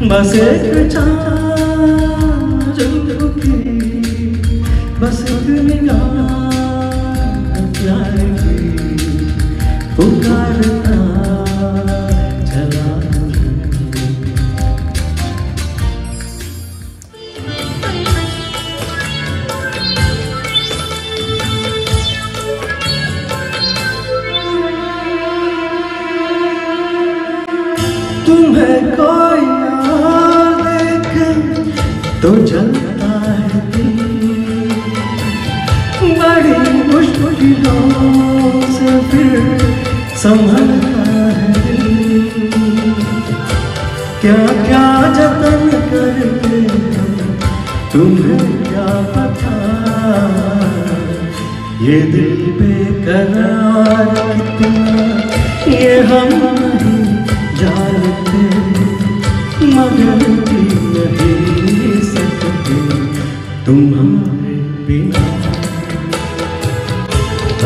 बस एक चार जुल्फ की बस एक निगाह प्यार की पुकारता चला। तुम्हें कोई तो जलता है दिल बड़ी मुश्किलों से फिर संभलता है दिल क्या क्या जतन करके तुम्हें क्या पता? ये दिल बेकरार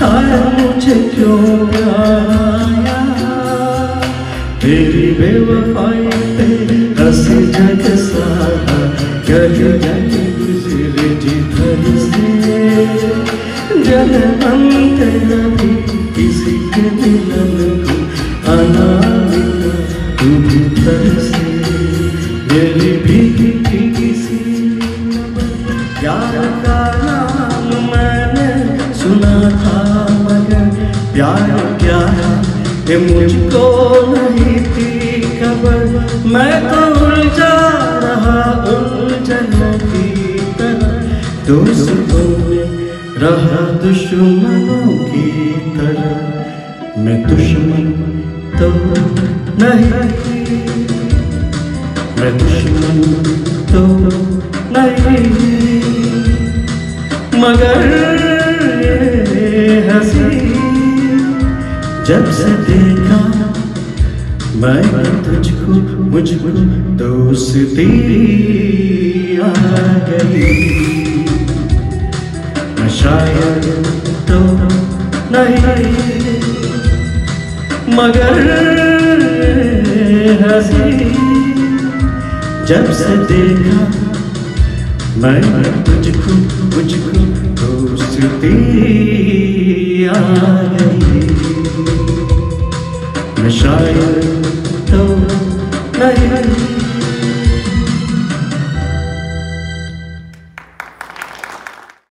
हाय मुझे क्यों आया तेरी बेवफाई पे हंस जग सारा गल जग गुजरे जिधर से। जल अंत नबी किसी के मिलन को अनामिका तू भीतर से। मेरी भीगी भीगी सी प्यार का नाम मैंने सुना था। प्यार क्या ये मुझको नहीं थी खबर। मैं तो उलझा रहा उलझन की तरह। दोस्तों में रहा दुश्मनों की तरह। मैं दुश्मन तो नहीं मैं दुश्मन तो नहीं मगर हँसी जब से देखा, मैं तुझको, मुझको दोस्ती आ गई। शायद तो नहीं, मगर हँसी। जब से देखा, मैं तुझको, मुझको दोस्ती आ गई। मैं शायद तो नहीं